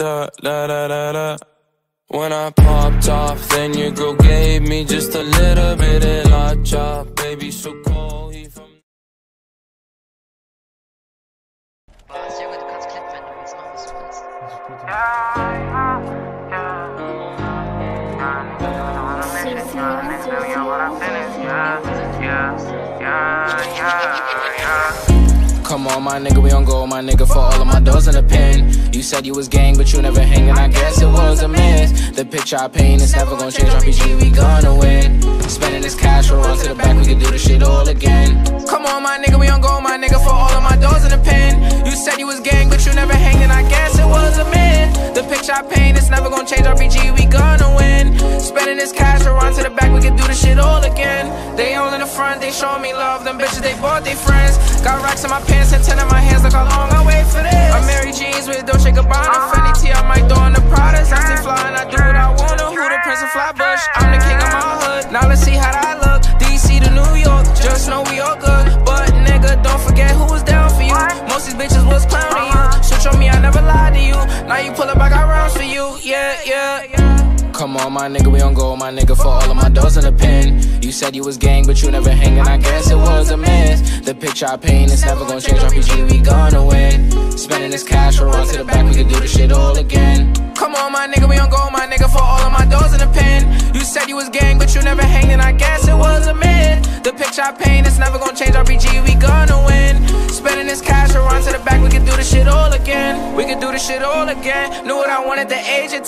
da da da da da. When I popped off, then your girl gave me just a little bit of la chop. Baby, so cold, he from. Also Junge, du kannst Come on, my nigga, we on go, my nigga, for all of my doors in the pen. You said you was gang, but you never hanging, I guess it was a mess. The picture I paint is never gonna change, RPG, we gonna win. Spending this cash, we'll run to the back, we can do this shit all again. Come on, my nigga, we on go, my nigga, for all of my doors in the pen. You said you was gang, but you never hanging, I guess The picture I paint it's never gonna change, RPG, we gonna win. Spending this cash, run to the back, we can do this shit all again. They all in the front, they showing me love, them bitches, they bought they friends. Got racks in my pants and ten in my hands, look how long I wait for this. Amiri Jeans with Dolce Gabbana, uh-huh. Fendi T, I might throw in the Pradas. I stay fly and I do what I wanna. Who the Prince of Flatbush? I'm the king of my hood. Now let's see how Come on, my nigga, we on go, my nigga, for all of my doors in the pen. You said you was gang, but you never hanging, I guess it was a miss. The picture I paint is never gonna change, RPG, we gonna win. Spending this cash, we'll run to the back, we can do this shit all again. Come on, my nigga, we on go, my nigga, for all of my doors in the pen. You said you was gang, but you never hanging, I guess it was a myth. The picture I paint is never gonna change, RPG, we gonna win. Spending this cash, we'll run to the back, we can do this shit all again. We can do this shit all again. Knew what I wanted the age of